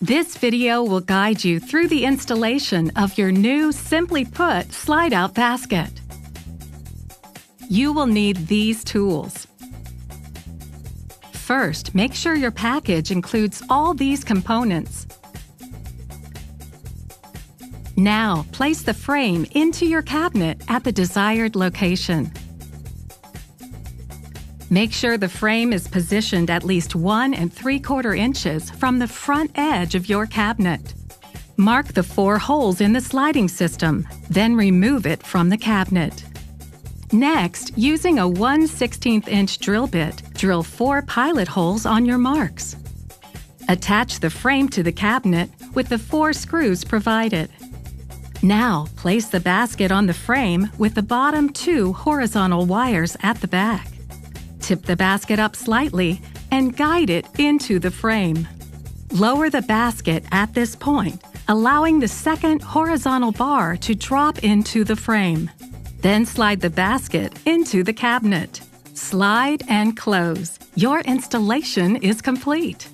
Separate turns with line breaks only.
This video will guide you through the installation of your new Simply Put slide-out basket. You will need these tools. First, make sure your package includes all these components. Now, place the frame into your cabinet at the desired location. Make sure the frame is positioned at least 1 and 3 quarter inches from the front edge of your cabinet. Mark the four holes in the sliding system, then remove it from the cabinet. Next, using a 1 16th inch drill bit, drill four pilot holes on your marks. Attach the frame to the cabinet with the four screws provided. Now, place the basket on the frame with the bottom two horizontal wires at the back. Tip the basket up slightly and guide it into the frame. Lower the basket at this point, allowing the second horizontal bar to drop into the frame. Then slide the basket into the cabinet. Slide and close. Your installation is complete.